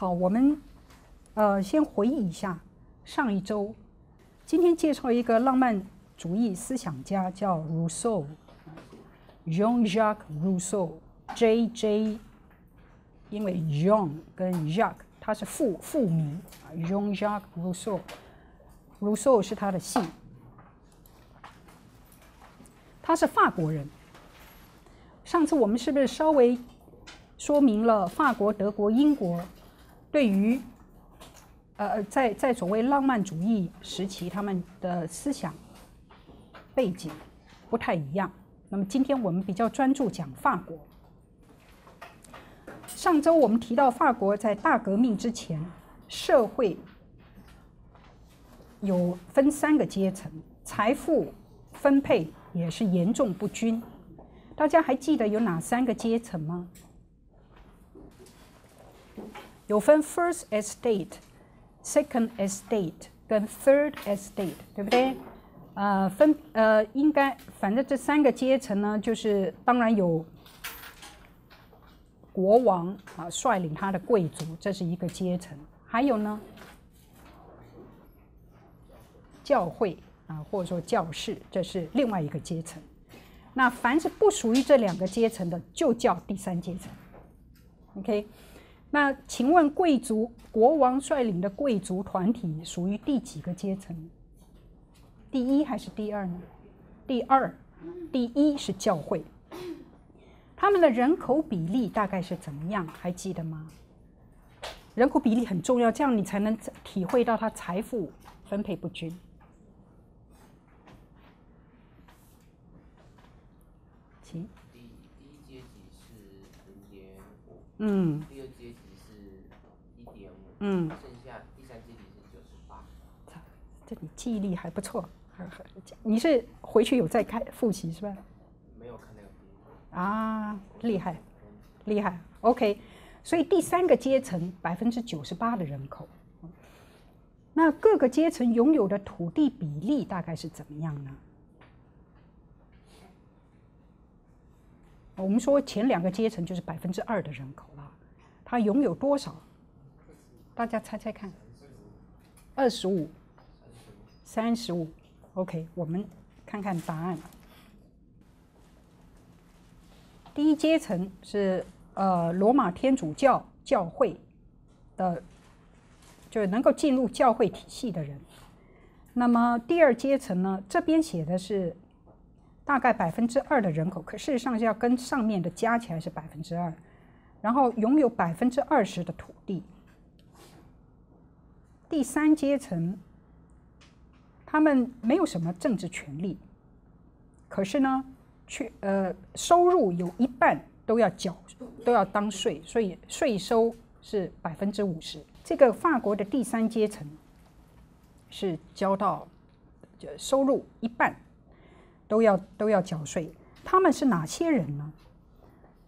好，我们呃先回忆一下上一周，今天介绍一个浪漫主义思想家叫 Rousseau，Jean-Jacques Rousseau，J.J. 因为 Jean 跟 Jacques 他是父父名，Jean-Jacques Rousseau，Rousseau 是他的姓，他是法国人。上次我们是不是稍微说明了法国、德国、英国对于呃在在所谓浪漫主义时期他们的思想背景不太一样？那么今天我们比较专注讲法国。上周我们提到法国在大革命之前，社会有分三个阶层，财富分配也是严重不均。大家还记得有哪三个阶层吗？有分 First Estate、Second Estate 跟 Third Estate，对不对？呃，分呃，应该反正这三个阶层呢，就是当然有国王啊率领他的贵族，这是一个阶层；还有呢，教会啊或者说教士，这是另外一个阶层。那凡是不属于这两个阶层的，就叫第三阶层。OK，那请问贵族国王率领的贵族团体属于第几个阶层？第一还是第二呢？第二，第一是教会。他们的人口比例大概是怎么样？还记得吗？人口比例很重要，这样你才能体会到他财富分配不均。请第一阶级是零点五，嗯嗯，剩下第三阶级是九十八。这你记忆力还不错，你是回去有再开复习是吧？没有看那个，啊，厉害，厉害。OK，所以第三个阶层百分之九十八的人口，那各个阶层拥有的土地比例大概是怎么样呢？我们说前两个阶层就是百分之二的人口了，他拥有多少？大家猜猜看。二十五，三十五。OK，我们看看答案。第一阶层是呃罗马天主教教会的，就是能够进入教会体系的人。那么第二阶层呢？这边写的是大概百分之二的人口，可事实上是要跟上面的加起来是百分之二，然后拥有百分之二十的土地。第三阶层，他们没有什么政治权利，可是呢，去呃收入有一半都要缴，都要当税，所以税收是百分之五十。这个法国的第三阶层是交到就收入一半都要都要缴税。他们是哪些人呢？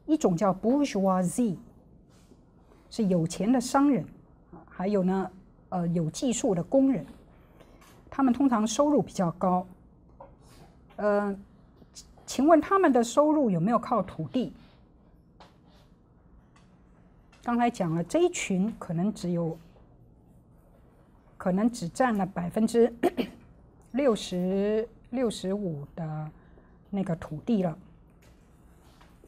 一种叫 bourgeoisie，是有钱的商人，还有呢，呃，有技术的工人。他们通常收入比较高。呃，请问他们的收入有没有靠土地？刚才讲了，这一群可能只有，可能只占了百分之 六十六十五的那个土地了，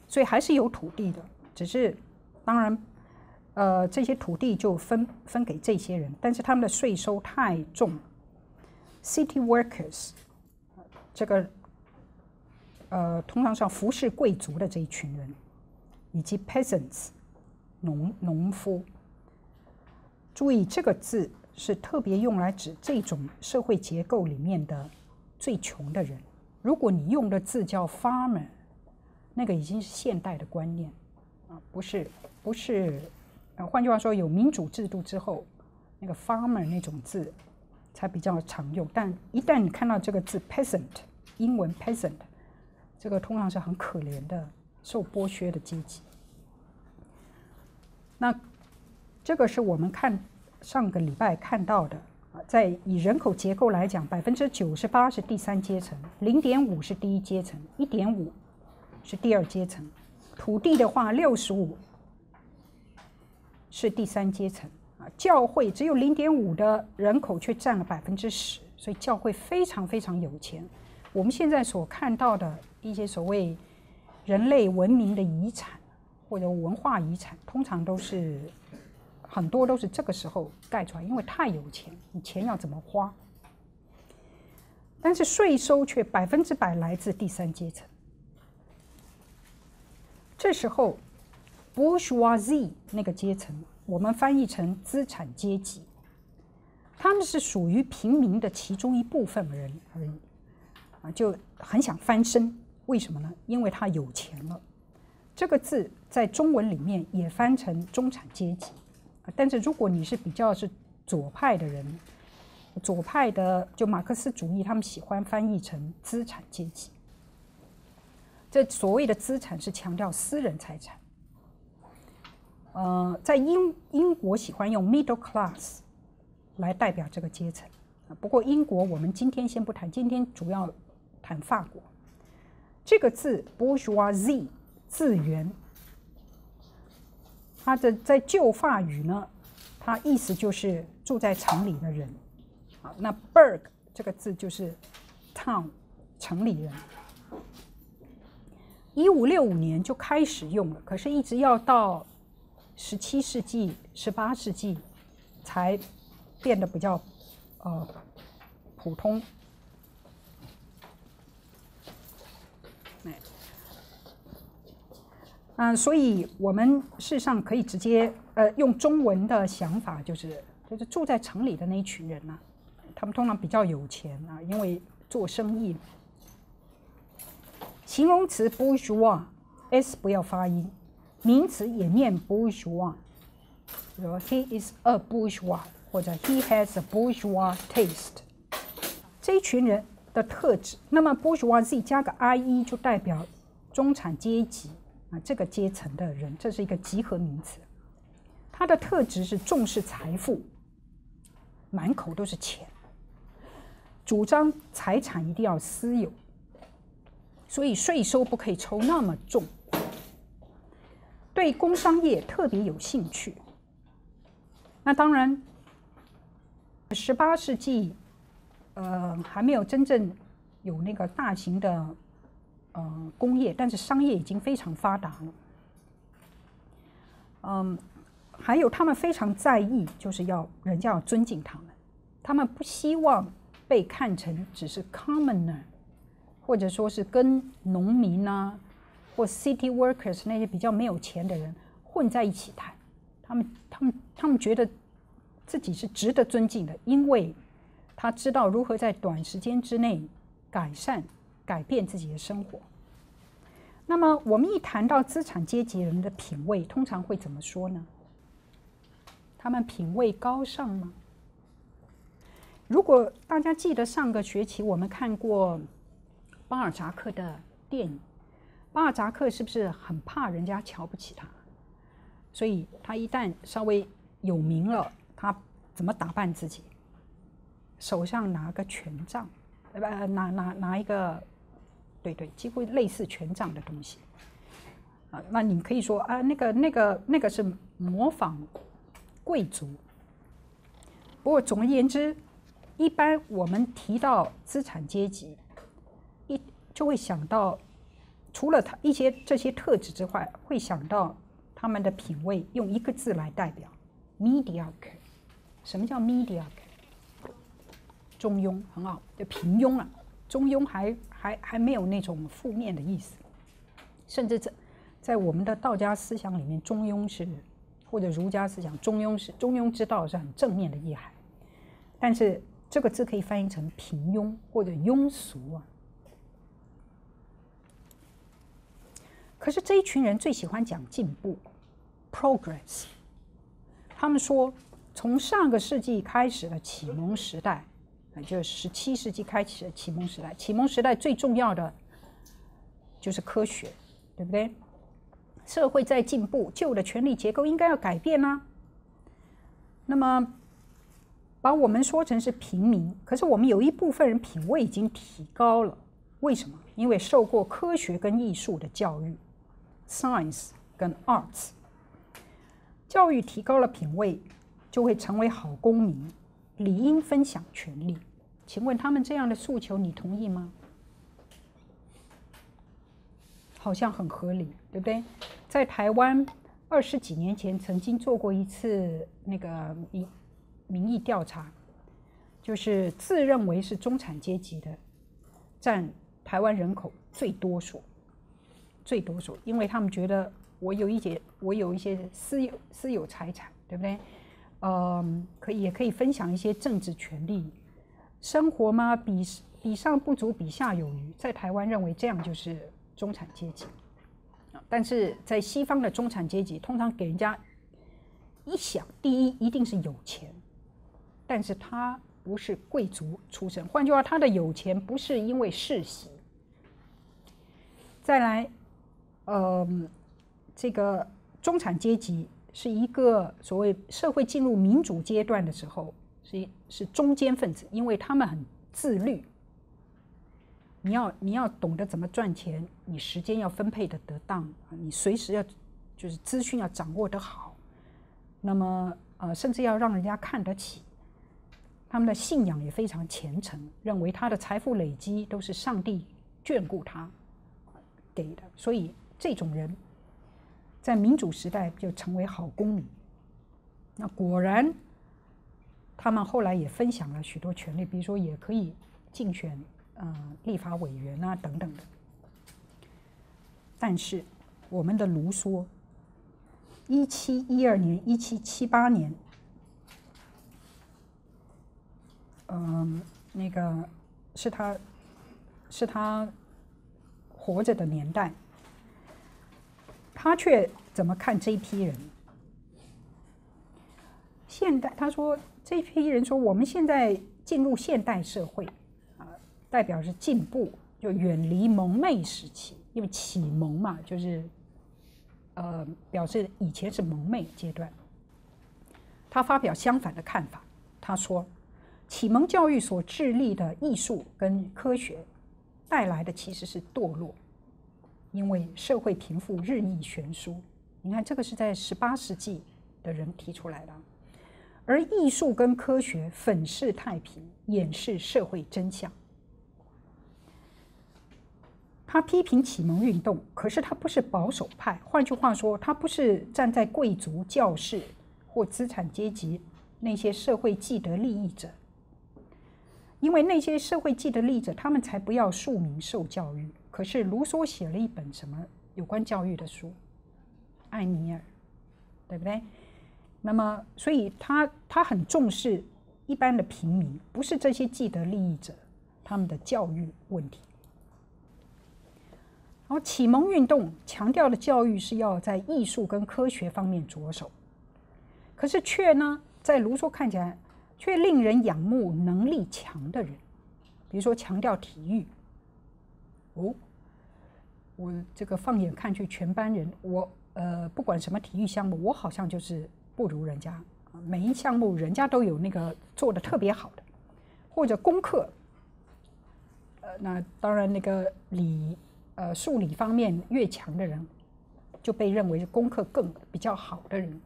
所以还是有土地的，只是当然，呃，这些土地就分分给这些人，但是他们的税收太重。City workers，这个呃，通常是要服侍贵族的这一群人，以及 peasants，农农夫。注意，这个字是特别用来指这种社会结构里面的最穷的人。如果你用的字叫 farmer，那个已经是现代的观念啊，不是不是。换句话说，有民主制度之后，那个 farmer 那种字。才比较常用，但一旦你看到这个字 peasant，英文 peasant，这个通常是很可怜的、受剥削的阶级。那这个是我们看上个礼拜看到的啊，在以人口结构来讲，百分之九十八是第三阶层，零点五是第一阶层，一点五是第二阶层。土地的话，六十五是第三阶层啊，教会只有零点五的人口却占了百分之十，所以教会非常非常有钱。我们现在所看到的一些所谓人类文明的遗产或者文化遗产，通常都是很多都是这个时候盖出来，因为太有钱，你钱要怎么花？但是税收却百分之百来自第三阶层。这时候，bourgeoisie 那个阶层，我们翻译成资产阶级，他们是属于平民的其中一部分人而已，啊，就很想翻身。为什么呢？因为他有钱了。这个字在中文里面也翻成中产阶级，但是如果你是比较是左派的人。左派的就马克思主义，他们喜欢翻译成资产阶级。这所谓的资产是强调私人财产。呃，在英英国喜欢用 middle class 来代表这个阶层。不过英国我们今天先不谈，今天主要谈法国。这个字 bourgeoisie 字源，它的在旧法语呢，它意思就是住在城里的人。好，那 burg 这个字就是 town 城里人。一五六五年就开始用了，可是一直要到十七世纪、十八世纪才变得比较呃普通。嗯，所以我们事实上可以直接呃用中文的想法，就是就是住在城里的那一群人呐。他们通常比较有钱啊，因为做生意。形容词 bourgeois，s 不要发音，名词也念 bourgeois。比如，he is a bourgeois，或者 he has a bourgeois taste。这一群人的特质，那么 bourgeois 加个 i e 就代表中产阶级啊，这个阶层的人，这是一个集合名词。它的特质是重视财富，满口都是钱。主张财产一定要私有，所以税收不可以抽那么重。对工商业特别有兴趣。那当然，十八世纪，呃，还没有真正有那个大型的呃工业，但是商业已经非常发达了。嗯，还有他们非常在意，就是要人家要尊敬他们，他们不希望。被看成只是 commoner，或者说是跟农民啊，或 city workers 那些比较没有钱的人混在一起谈，他们他们他们觉得自己是值得尊敬的，因为他知道如何在短时间之内改善、改变自己的生活。那么我们一谈到资产阶级人的品味，通常会怎么说呢？他们品味高尚吗？如果大家记得上个学期我们看过巴尔扎克的电影，巴尔扎克是不是很怕人家瞧不起他？所以他一旦稍微有名了，他怎么打扮自己？手上拿个权杖，呃，拿拿拿一个，对对，几乎类似权杖的东西。啊，那你可以说啊，那个那个那个是模仿贵族。不过总而言之。一般我们提到资产阶级，一就会想到，除了他一些这些特质之外，会想到他们的品味，用一个字来代表：mediocre。什么叫 mediocre？中庸，很好，就平庸了。中庸还还还没有那种负面的意思，甚至在在我们的道家思想里面，中庸是或者儒家思想，中庸是中庸之道是很正面的意涵，但是。这个字可以翻译成平庸或者庸俗啊。可是这一群人最喜欢讲进步，progress。他们说，从上个世纪开始的启蒙时代，也就是十七世纪开启的启蒙时代。启蒙时代最重要的就是科学，对不对？社会在进步，旧的权力结构应该要改变啦。那么。把我们说成是平民，可是我们有一部分人品味已经提高了。为什么？因为受过科学跟艺术的教育，science 跟 arts。教育提高了品味，就会成为好公民，理应分享权利。请问他们这样的诉求，你同意吗？好像很合理，对不对？在台湾二十几年前曾经做过一次那个民民意调查，就是自认为是中产阶级的占台湾人口最多数，最多数，因为他们觉得我有一些我有一些私有私有财产，对不对？嗯，可以也可以分享一些政治权利，生活嘛比比上不足，比下有余，在台湾认为这样就是。中产阶级，但是在西方的中产阶级通常给人家一想，第一一定是有钱，但是他不是贵族出身，换句话，他的有钱不是因为世袭。再来，呃，这个中产阶级是一个所谓社会进入民主阶段的时候，是是中间分子，因为他们很自律。你要你要懂得怎么赚钱，你时间要分配的得当，你随时要就是资讯要掌握得好，那么呃甚至要让人家看得起，他们的信仰也非常虔诚，认为他的财富累积都是上帝眷顾他给的，所以这种人在民主时代就成为好公民。那果然，他们后来也分享了许多权利，比如说也可以竞选。嗯，立法委员啊，等等的。但是，我们的卢梭，一七一二年、一七七八年，嗯，那个是他，是他活着的年代，他却怎么看这一批人？现代，他说这批人说，我们现在进入现代社会啊。代表是进步，就远离蒙昧时期，因为启蒙嘛，就是呃，表示以前是蒙昧阶段。他发表相反的看法，他说，启蒙教育所致力的艺术跟科学带来的其实是堕落，因为社会贫富日益悬殊。你看，这个是在十八世纪的人提出来的，而艺术跟科学粉饰太平，掩饰社会真相。他批评启蒙运动，可是他不是保守派。换句话说，他不是站在贵族、教士或资产阶级那些社会既得利益者，因为那些社会既得利益者，他们才不要庶民受教育。可是卢梭写了一本什么有关教育的书，《艾米尔》，对不对？那么，所以他他很重视一般的平民，不是这些既得利益者他们的教育问题。然后启蒙运动强调的教育是要在艺术跟科学方面着手，可是却呢，在卢梭看起来，却令人仰慕能力强的人，比如说强调体育。哦，我这个放眼看去，全班人，我呃不管什么体育项目，我好像就是不如人家。每一项目人家都有那个做的特别好的，或者功课，呃，那当然那个理。呃，数理方面越强的人，就被认为功课更比较好的人。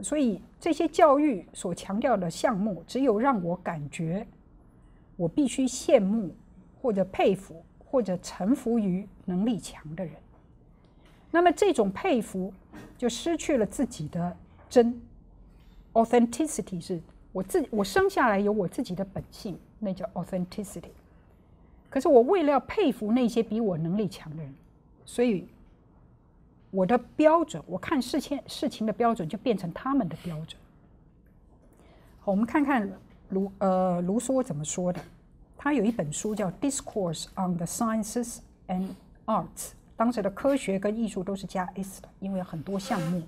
所以这些教育所强调的项目，只有让我感觉我必须羡慕或者佩服或者臣服于能力强的人。那么这种佩服就失去了自己的真 authenticity，是我自我生下来有我自己的本性，那叫 authenticity。可是我为了要佩服那些比我能力强的人，所以我的标准，我看事情事情的标准就变成他们的标准。好，我们看看卢呃卢梭怎么说的。他有一本书叫《Discourse on the Sciences and Arts》，当时的科学跟艺术都是加 s 的，因为很多项目。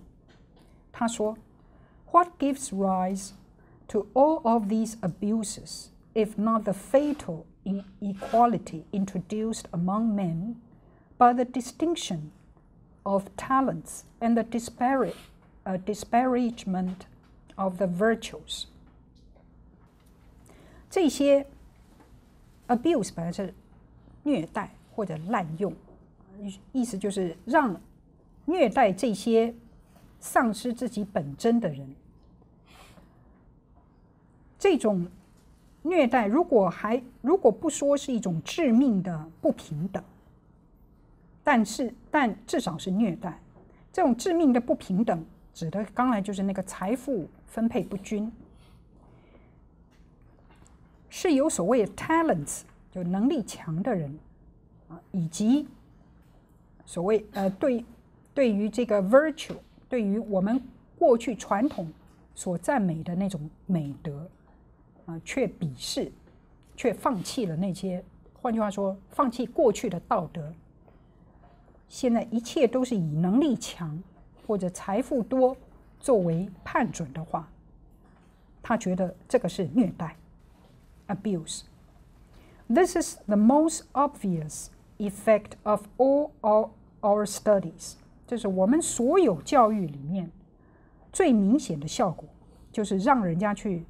他说：“What gives rise to all of these abuses, if not the fatal？” inequality introduced among men by the distinction of talents and the disparate, uh, disparagement of the virtues. 这些 abuse 本来是虐待或者滥用，意思就是让虐待这些丧失自己本真的人。这种虐待，如果还如果不说是一种致命的不平等，但是但至少是虐待。这种致命的不平等，指的刚才就是那个财富分配不均，是有所谓 talents，就能力强的人啊，以及所谓呃对对于这个 virtue，对于我们过去传统所赞美的那种美德啊，却鄙视，却放弃了那些，换句话说，放弃过去的道德。现在一切都是以能力强或者财富多作为判准的话，他觉得这个是虐待 ，abuse。This is the most obvious effect of all our our studies。这是我们所有教育里面最明显的效果，就是让人家去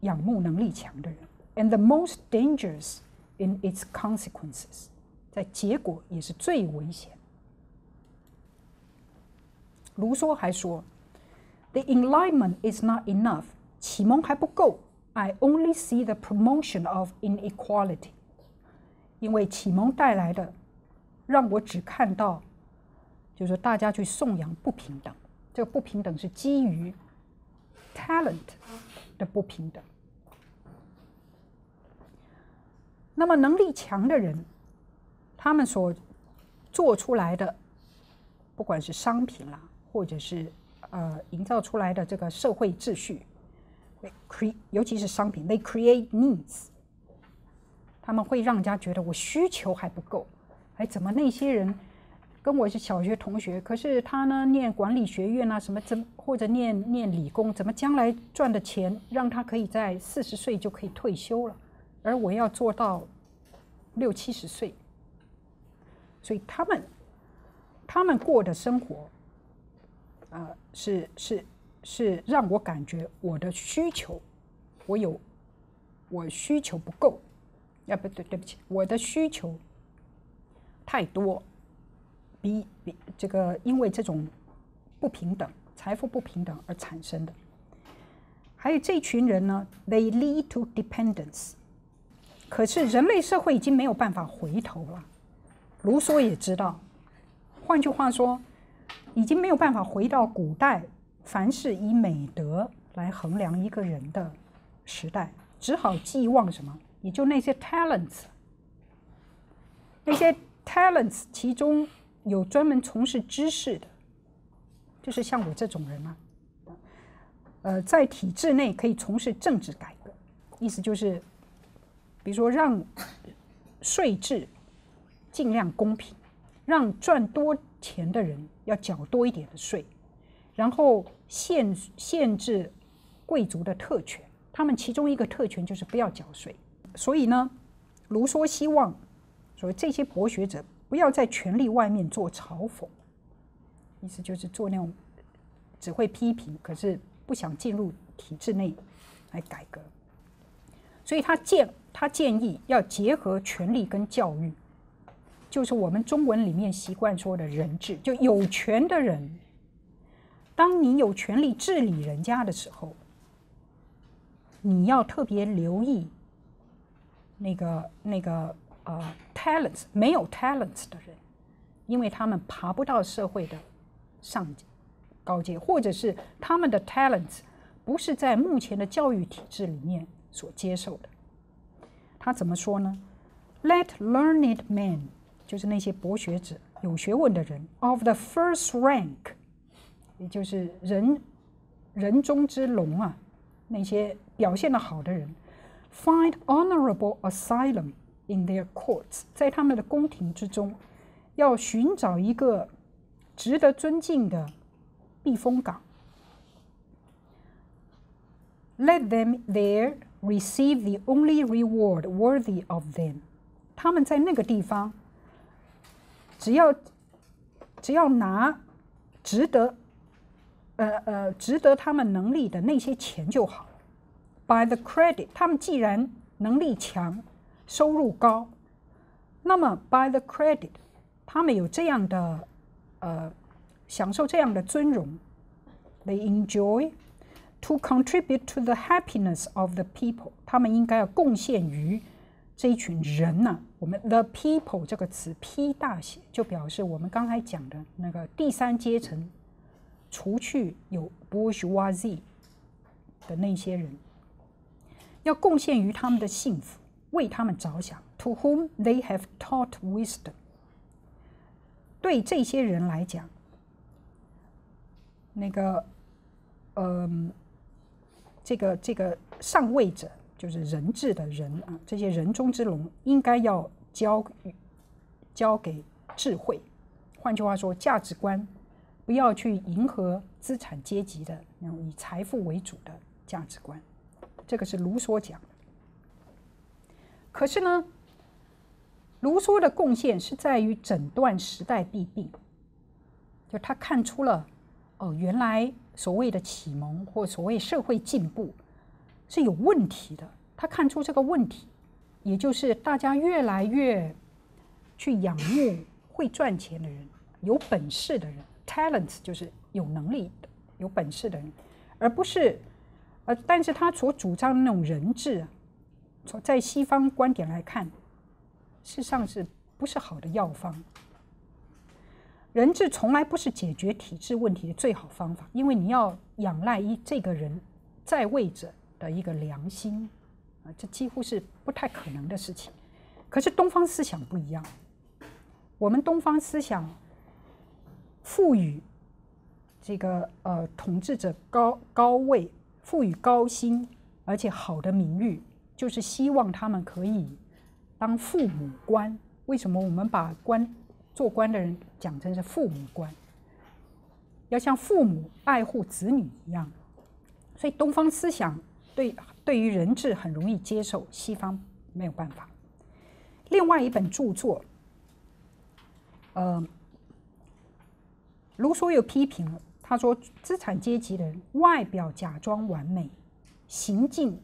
仰慕能力强的人，and the most dangerous in its consequences。在结果也是最危险。卢梭还说：“The Enlightenment is not enough，启蒙还不够。 I only see the promotion of inequality，因为启蒙带来的，让我只看到，就是大家去颂扬不平等。这个不平等是基于 talent 的不平等。那么能力强的人，他们所做出来的，不管是商品啦。”或者是呃营造出来的这个社会秩序，cre 尤其是商品，they create needs，他们会让人家觉得我需求还不够，哎，怎么那些人跟我是小学同学，可是他呢念管理学院啊，什么怎或者念念理工，怎么将来赚的钱让他可以在四十岁就可以退休了，而我要做到六七十岁，所以他们他们过的生活。啊，是是是，让我感觉我的需求，我有我需求不够，啊不对，对不起，我的需求太多，比比这个因为这种不平等、财富不平等而产生的。还有这群人呢，they lead to dependence。可是人类社会已经没有办法回头了，卢梭也知道。换句话说。已经没有办法回到古代，凡是以美德来衡量一个人的时代，只好寄望什么？也就那些 talents，那些 talents，其中有专门从事知识的，就是像我这种人啊。呃，在体制内可以从事政治改革，意思就是，比如说让税制尽量公平，让赚多。钱的人要缴多一点的税，然后限限制贵族的特权。他们其中一个特权就是不要缴税。所以呢，卢梭希望，所以这些博学者不要在权力外面做嘲讽，意思就是做那种只会批评，可是不想进入体制内来改革。所以他建他建议要结合权力跟教育。就是我们中文里面习惯说的人治，就有权的人，当你有权利治理人家的时候，你要特别留意那个那个呃 talents 没有 talents 的人，因为他们爬不到社会的上高阶，或者是他们的 talents 不是在目前的教育体制里面所接受的。他怎么说呢？Let learned men 就是那些博学者、有学问的人，of the first rank，也就是人人中之龙啊，那些表现的好的人，find honorable asylum in their courts，在他们的宫廷之中，要寻找一个值得尊敬的避风港。Let them there receive the only reward worthy of them，他们在那个地方。只要只要拿值得，呃呃，值得他们能力的那些钱就好。By the credit，他们既然能力强，收入高，那么 by the credit，他们有这样的呃享受这样的尊荣，they enjoy to contribute to the happiness of the people，他们应该要贡献于这一群人呢、我们 the people 这个词 P 大写，就表示我们刚才讲的那个第三阶层，除去有 bourgeoisie 的那些人，要贡献于他们的幸福，为他们着想。To whom they have taught wisdom，对这些人来讲，那个，嗯、这个这个上位者就是人质的人啊，这些人中之龙应该要教教给智慧。换句话说，价值观不要去迎合资产阶级的那种以财富为主的价值观。这个是卢梭讲的。可是呢，卢梭的贡献是在于诊断时代弊病，就他看出了哦，原来所谓的启蒙或所谓社会进步是有问题的。他看出这个问题，也就是大家越来越去仰慕会赚钱的人、有本事的人 （talent），就是有能力的、有本事的人，而不是呃，但是他所主张的那种人治啊，从在西方观点来看，事实上是不是好的药方？人治从来不是解决体制问题的最好方法，因为你要仰赖一这个人在位者的一个良心啊，这几乎是不太可能的事情。可是东方思想不一样，我们东方思想赋予这个呃统治者高高位，赋予高薪，而且好的名誉，就是希望他们可以当父母官。为什么我们把官做官的人讲成是父母官？要像父母爱护子女一样。所以东方思想对对于人治很容易接受，西方没有办法。另外一本著作，呃，卢梭又批评了，他说资产阶级的人外表假装完美，行径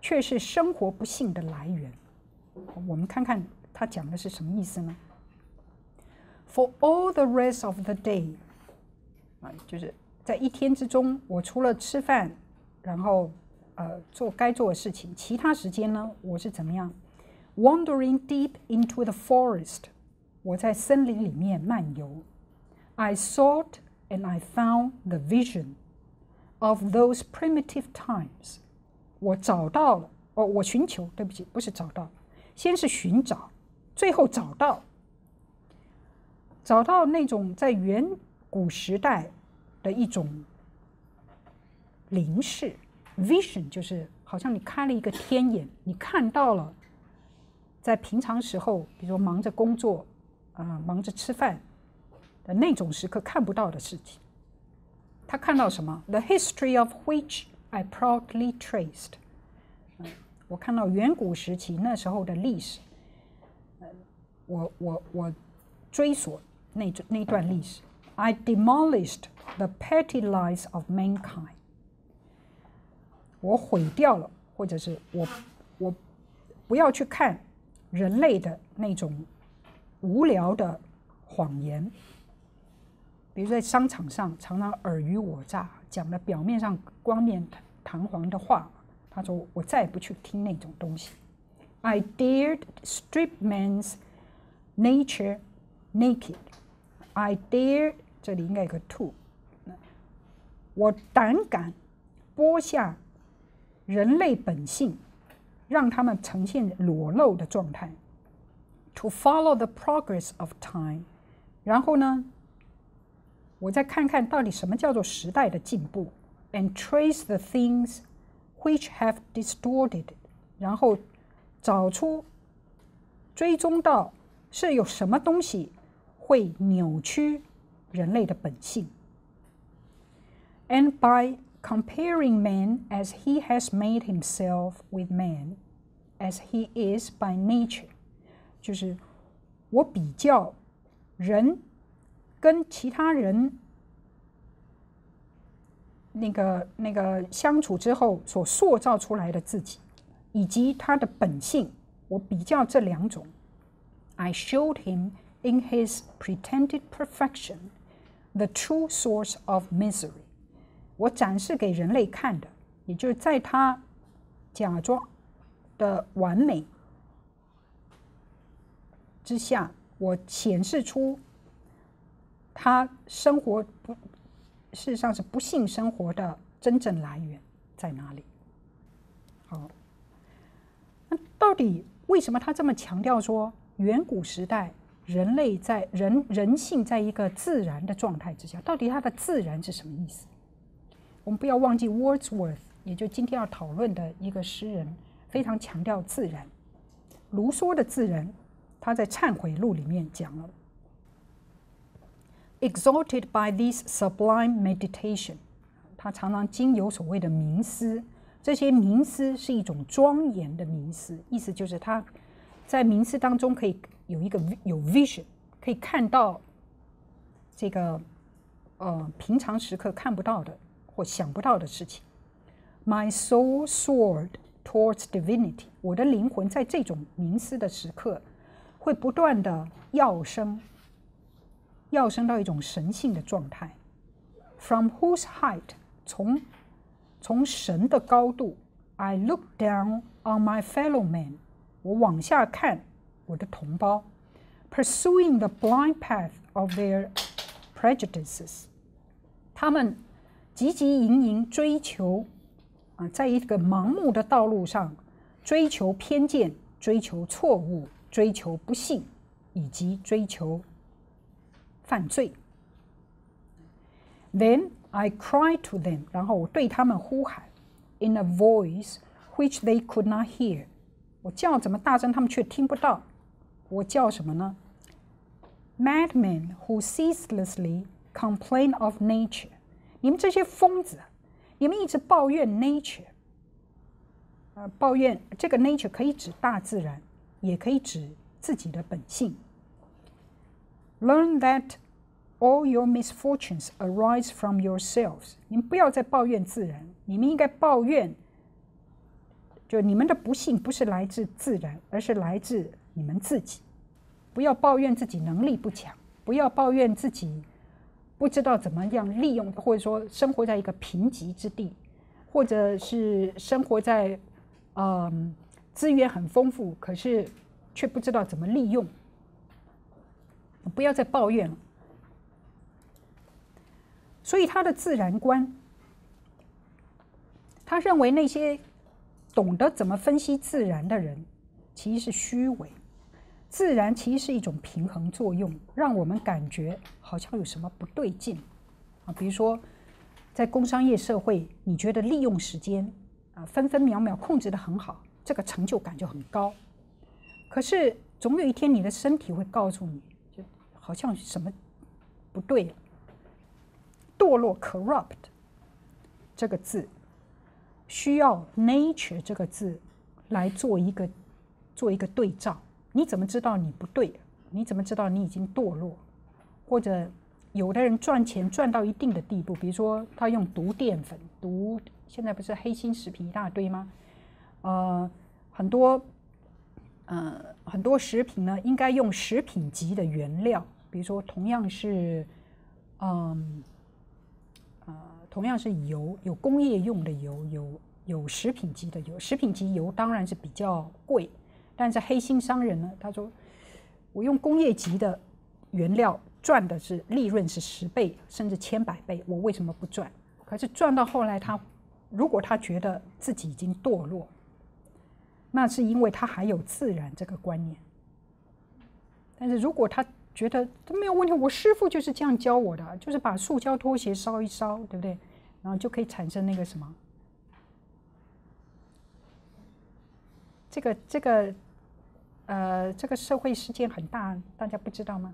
却是生活不幸的来源。我们看看他讲的是什么意思呢？For all the rest of the day，啊，就是在一天之中，我除了吃饭，然后呃做该做的事情，其他时间呢，我是怎么样？Wandering deep into the forest，我在森林里面漫游。I sought and I found the vision of those primitive times。我找到了，哦，我寻求，对不起，不是找到，先是寻找，最后找到，找到那种在远古时代的一种灵视 vision，就是好像你开了一个天眼，你看到了，在平常时候，比如忙着工作，啊、忙着吃饭的那种时刻看不到的事情。他看到什么？The history of which I proudly traced。我看到远古时期那时候的历史，我我我追索那那段历史。I demolished the petty lies of mankind。我毁掉了，或者是我我不要去看人类的那种无聊的谎言，比如在商场上常常尔虞我诈，讲的表面上光面堂皇的话。他说：“我再也不去听那种东西。”I dared strip man's nature naked. I dared 这里应该有个 to，我胆敢剥下人类本性，让他们呈现裸露的状态。To follow the progress of time，然后呢，我再看看到底什么叫做时代的进步，and trace the things which have distorted，然后找出、追踪到是有什么东西会扭曲人类的本性。And by comparing man as he has made himself with man, as he is by nature，就是我比较人 跟其他人那个那个相处之后所塑造出来的自己，以及他的本性，我比较这两种。I showed him in his pretended perfection the true source of misery。我展示给人类看的，也就是在他假装的完美之下，我显示出他生活不事实上是不幸生活的真正来源在哪里？好，那到底为什么他这么强调说远古时代？人类在人人性在一个自然的状态之下，到底它的自然是什么意思？我们不要忘记 Wordsworth，也就今天要讨论的一个诗人，非常强调自然。卢梭的自然，他在《忏悔录》里面讲了：“Exalted by this sublime meditation，他常常经有所谓的冥思，这些冥思是一种庄严的冥思，意思就是他在冥思当中可以。”有一个有 vision，可以看到这个呃平常时刻看不到的或想不到的事情。My soul soared towards divinity，我的灵魂在这种冥思的时刻会不断的跃升，跃升到一种神性的状态。From whose height，从从神的高度，I look down on my fellow man，我往下看。我的同胞，pursuing the blind path of their prejudices，他们汲汲营营追求啊，在一个盲目的道路上追求偏见、追求错误、追求不幸，以及追求犯罪。Then I cry to them，然后我对他们呼喊，in a voice which they could not hear，我叫怎么大声，他们却听不到。我叫什么呢？Madmen who ceaselessly complain of nature，你们这些疯子，你们一直抱怨 nature，呃，抱怨这个 nature 可以指大自然，也可以指自己的本性。 Learn that all your misfortunes arise from yourselves。你们不要再抱怨自然，你们应该抱怨，就你们的不幸不是来自自然，而是来自。你们自己不要抱怨自己能力不强，不要抱怨自己不知道怎么样利用，或者说生活在一个贫瘠之地，或者是生活在嗯资源很丰富，可是却不知道怎么利用。不要再抱怨了。所以他的自然观，他认为那些懂得怎么分析自然的人，其实是虚伪。自然其实是一种平衡作用，让我们感觉好像有什么不对劲啊。比如说，在工商业社会，你觉得利用时间啊，分分秒秒控制的很好，这个成就感就很高。可是总有一天，你的身体会告诉你，好像什么不对了。堕落 （corrupt） 这个字，需要 nature 这个字来做一个做一个对照。你怎么知道你不对？你怎么知道你已经堕落？或者有的人赚钱赚到一定的地步，比如说他用毒淀粉，毒现在不是黑心食品一大堆吗？呃，很多，呃，很多食品呢，应该用食品级的原料，比如说同样是，嗯，呃，同样是油，有工业用的油，有有食品级的油，食品级油当然是比较贵。但是黑心商人呢？他说：“我用工业级的原料赚的是利润是十倍甚至千百倍，我为什么不赚？可是赚到后来，他如果他觉得自己已经堕落，那是因为他还有自然这个观念。但是如果他觉得都没有问题，我师傅就是这样教我的，就是把塑胶拖鞋烧一烧，对不对？然后就可以产生那个什么，这个这个。”呃，这个社会事件很大，大家不知道吗？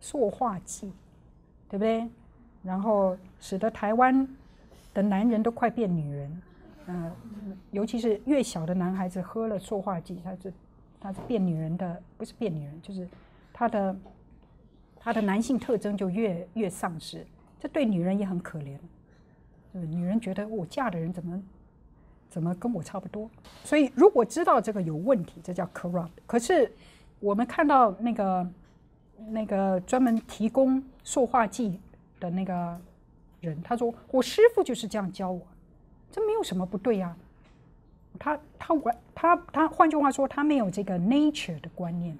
塑化剂，对不对？然后使得台湾的男人都快变女人，嗯，尤其是越小的男孩子喝了塑化剂，他就他是变女人的，不是变女人，就是他的他的男性特征就越越丧失，这对女人也很可怜，就是女人觉得我嫁的人怎么？怎么跟我差不多？所以如果知道这个有问题，这叫 corrupt。可是我们看到那个那个专门提供塑化剂的那个人，他说我师傅就是这样教我，这没有什么不对呀。他他完他他换句话说，他没有这个 nature 的观念。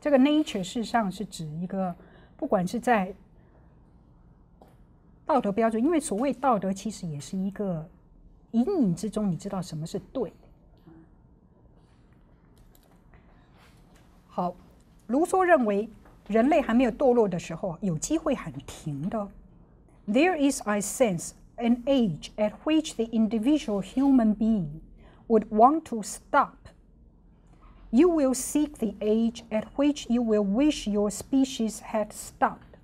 这个 nature 事实上是指一个，不管是在道德标准，因为所谓道德其实也是一个隐隐之中，你知道什么是对。好，卢梭认为人类还没有堕落的时候，有机会喊停的。There is, I sense, an age at which the individual human being would want to stop. You will seek the age at which you will wish your species had stopped.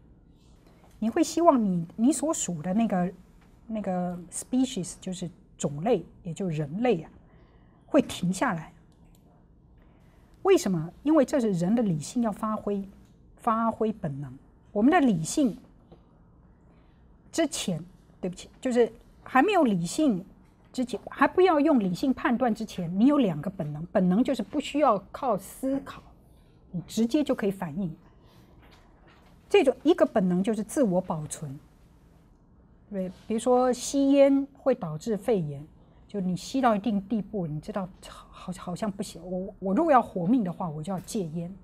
你会希望你你所属的那个那个 species 就是种类，也就人类啊，会停下来。为什么？因为这是人的理性要发挥，发挥本能。我们的理性之前，对不起，就是还没有理性之前，还不要用理性判断之前，你有两个本能。本能就是不需要靠思考，你直接就可以反应。这种一个本能就是自我保存。对，比如说吸烟会导致肺炎。就你吸到一定地步，你知道好好像不行。我我如果要活命的话，我就要戒烟。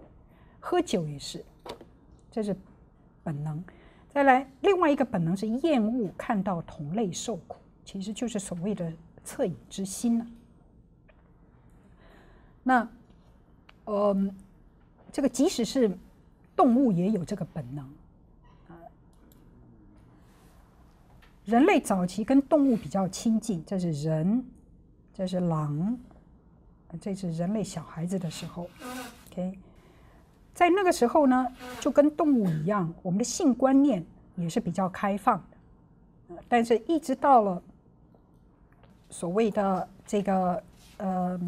喝酒也是，这是本能。再来，另外一个本能是厌恶看到同类受苦，其实就是所谓的恻隐之心呢。那，嗯，这个即使是动物也有这个本能。人类早期跟动物比较亲近，这是人，这是狼，这是人类小孩子的时候。OK，在那个时候呢，就跟动物一样，我们的性观念也是比较开放的。但是，一直到了所谓的这个呃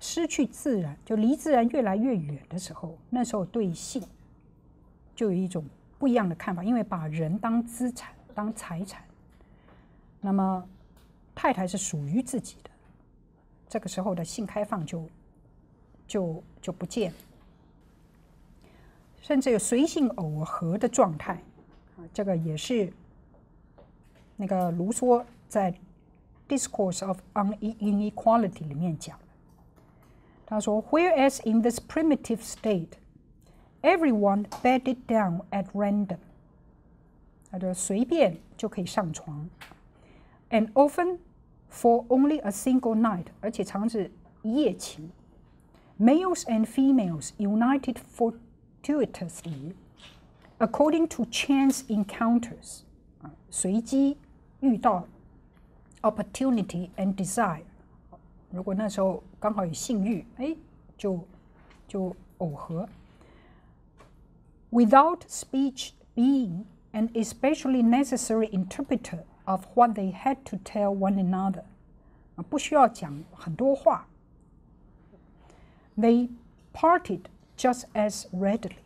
失去自然，就离自然越来越远的时候，那时候对性就有一种。不一样的看法，因为把人当资产、当财产，那么太太是属于自己的，这个时候的性开放就就就不见，甚至有随性耦合的状态，啊，这个也是那个卢梭在《Discourse of Inequality》里面讲的，他说：“Whereas in this primitive state。” Everyone bedded down at random，他就随便就可以上床，and often for only a single night，而且常是一夜情。Males and females united fortuitously according to chance encounters，啊，随机遇到 opportunity and desire。如果那时候刚好有性欲，哎，就就耦合。without speech being an especially necessary interpreter of what they had to tell one another，啊，不需要讲很多话。They parted just as readily，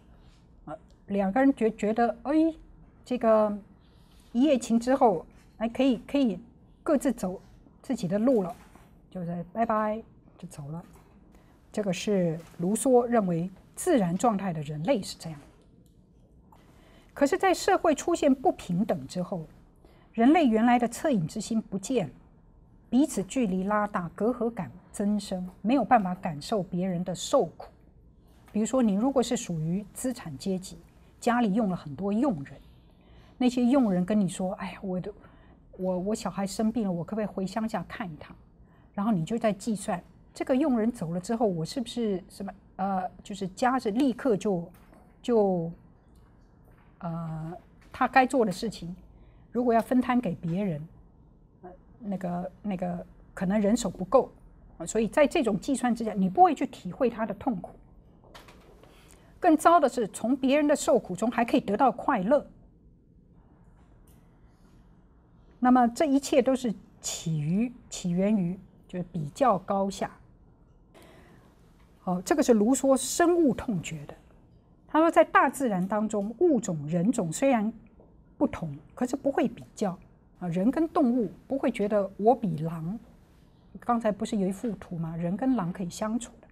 啊，两个人觉觉得，哎，这个一夜情之后，哎，可以可以 各自走自己的路了，就是拜拜就走了。这个是卢梭认为自然状态的人类是这样。可是，在社会出现不平等之后，人类原来的恻隐之心不见，彼此距离拉大，隔阂感增生，没有办法感受别人的受苦。比如说，你如果是属于资产阶级，家里用了很多佣人，那些佣人跟你说：“哎呀，我的，我我小孩生病了，我可不可以回乡下看一趟？”然后你就在计算，这个佣人走了之后，我是不是什么呃，就是家是立刻就就。呃，他该做的事情，如果要分摊给别人，呃，那个那个可能人手不够，所以在这种计算之下，你不会去体会他的痛苦。更糟的是，从别人的受苦中还可以得到快乐。那么这一切都是起于起源于就是比较高下。好，这个是卢梭深恶痛绝的。他说，在大自然当中，物种、人种虽然不同，可是不会比较啊。人跟动物不会觉得我比狼。刚才不是有一幅图吗？人跟狼可以相处的。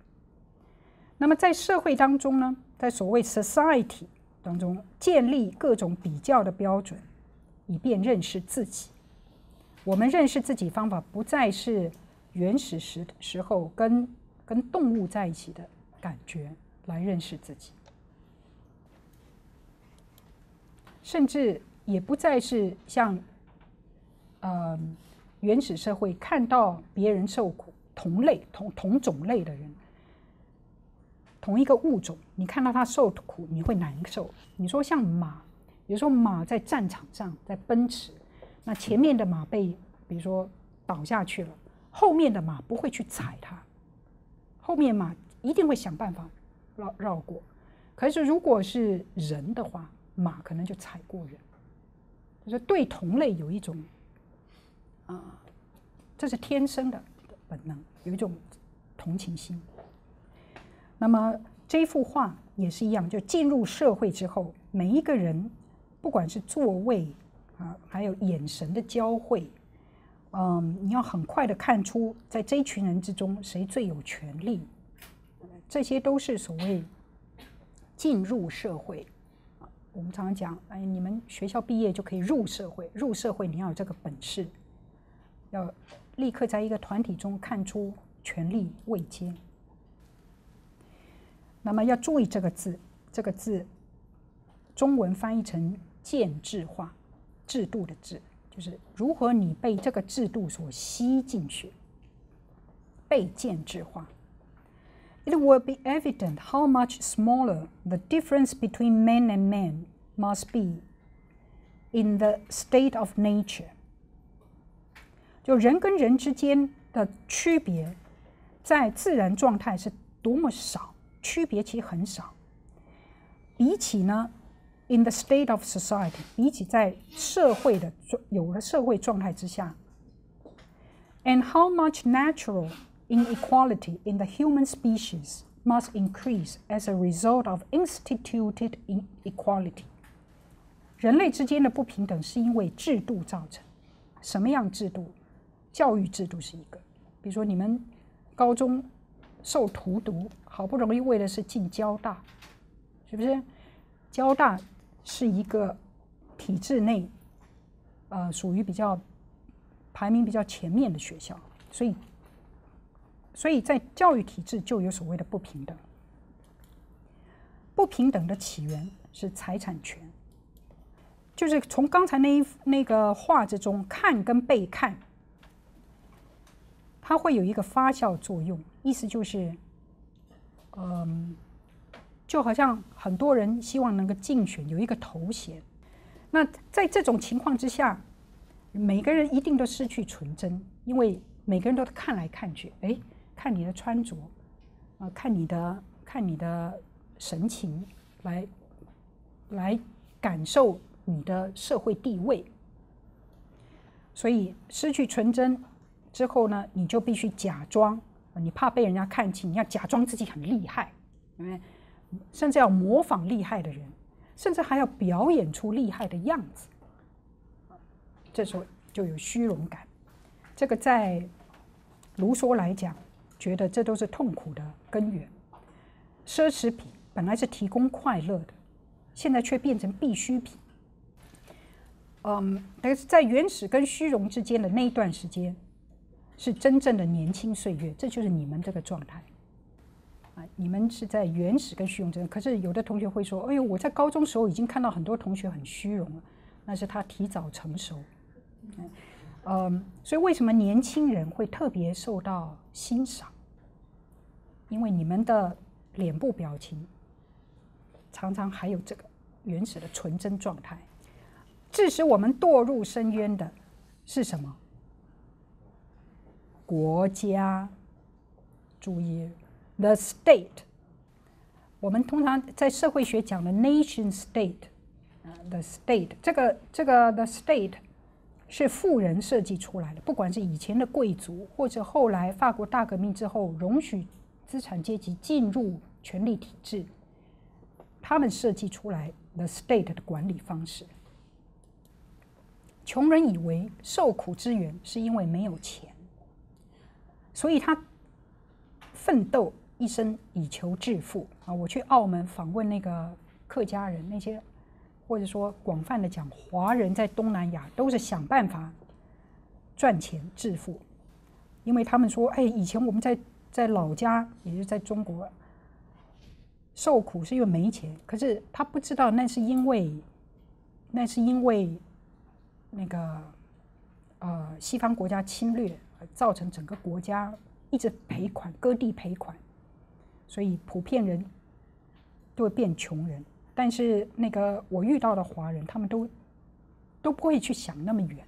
那么在社会当中呢，在所谓 society 当中，建立各种比较的标准，以便认识自己。我们认识自己方法不再是原始时时候跟跟动物在一起的感觉来认识自己，甚至也不再是像呃原始社会看到别人受苦，同类同同种类的人，同一个物种，你看到他受苦，你会难受。你说像马，有时候马在战场上在奔驰，那前面的马被比如说倒下去了，后面的马不会去踩它，后面马一定会想办法绕绕过。可是如果是人的话，马可能就踩过人，就是对同类有一种。啊，这是天生的本能，有一种同情心。那么这幅画也是一样，就进入社会之后，每一个人，不管是座位啊，还有眼神的交汇，嗯，你要很快的看出，在这一群人之中谁最有权利，这些都是所谓进入社会。我们常常讲，哎，你们学校毕业就可以入社会，入社会你要有这个本事。要立刻在一个团体中看出权力位阶。那么要注意这个字，这个字中文翻译成“建制化”，制度的“制”，就是如何你被这个制度所吸进去，被建制化。It will be evident how much smaller the difference between man and man must be in the state of nature. 就人跟人之间的区别，在自然状态是多么少，区别其实很少。比起呢 ，in the state of society，比起在社会的有了社会状态之下，and how much natural inequality in the human species must increase as a result of instituted inequality。人类之间的不平等是因为制度造成，什么样制度？教育制度是一个，比如说你们高中受荼毒，好不容易为的是进交大，是不是？交大 是一个体制内，呃，属于比较排名比较前面的学校，所以，所以在教育体制就有所谓的不平等。不平等的起源是财产权，就是从刚才那一那个画之中看跟被看。它会有一个发酵作用，意思就是，嗯，就好像很多人希望能够竞选有一个头衔，那在这种情况之下，每个人一定都失去纯真，因为每个人都看来看去，哎，看你的穿着，啊，看你的看你的神情，来来感受你的社会地位，所以失去纯真。之后呢，你就必须假装，你怕被人家看清，你要假装自己很厉害，因为甚至要模仿厉害的人，甚至还要表演出厉害的样子。这时候就有虚荣感。这个在卢梭来讲，觉得这都是痛苦的根源。奢侈品本来是提供快乐的，现在却变成必需品。嗯，但是在原始跟虚荣之间的那一段时间。是真正的年轻岁月，这就是你们这个状态你们是在原始跟虚荣之间。可是有的同学会说：“哎呦，我在高中时候已经看到很多同学很虚荣了，那是他提早成熟。”嗯，所以为什么年轻人会特别受到欣赏？因为你们的脸部表情常常还有这个原始的纯真状态。致使我们堕入深渊的是什么？国家，注意，the state。我们通常在社会学讲的 nation state，啊，the state，这个这个 the state 是富人设计出来的，不管是以前的贵族，或者后来法国大革命之后容许资产阶级进入权力体制，他们设计出来 the state 的管理方式。穷人以为受苦之源是因为没有钱。所以他奋斗一生以求致富啊！我去澳门访问那个客家人，那些或者说广泛的讲，华人在东南亚都是想办法赚钱致富，因为他们说，哎，以前我们在在老家，也就是在中国受苦是因为没钱，可是他不知道那是因为那是因为那个呃西方国家侵略，造成整个国家一直赔款，割地赔款，所以普遍人都会变穷人。但是那个我遇到的华人，他们都都不会去想那么远。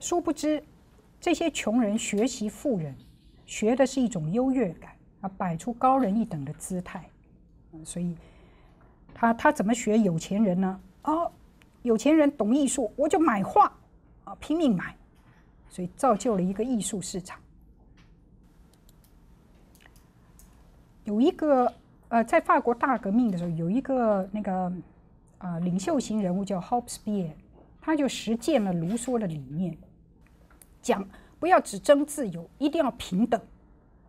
殊不知，这些穷人学习富人，学的是一种优越感啊，摆出高人一等的姿态。所以，他他怎么学有钱人呢？哦，有钱人懂艺术，我就买画啊，拼命买，所以造就了一个艺术市场。有一个呃，在法国大革命的时候，有一个那个啊领袖型人物叫 Hobespierre，他就实践了卢梭的理念，讲不要只争自由，一定要平等，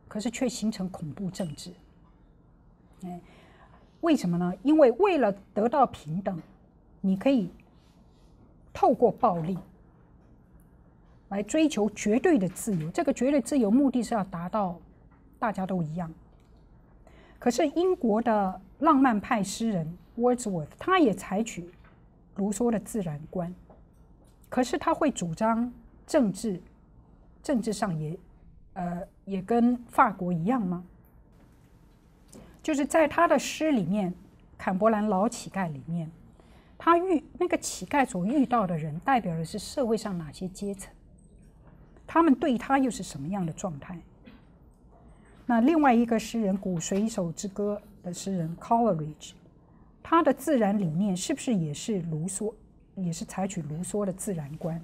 可是却形成恐怖政治。哎，为什么呢？因为为了得到平等，你可以透过暴力来追求绝对的自由。这个绝对自由目的是要达到大家都一样。可是英国的浪漫派诗人 Wordsworth，他也采取卢梭的自然观，可是他会主张政治，政治上也，呃，也跟法国一样吗？就是在他的诗里面，《坎伯兰老乞丐》里面，他遇那个乞丐所遇到的人，代表的是社会上哪些阶层？他们对他又是什么样的状态？那另外一个诗人《古水手之歌》的诗人 Coleridge，他的自然理念是不是也是卢梭，也是采取卢梭的自然观？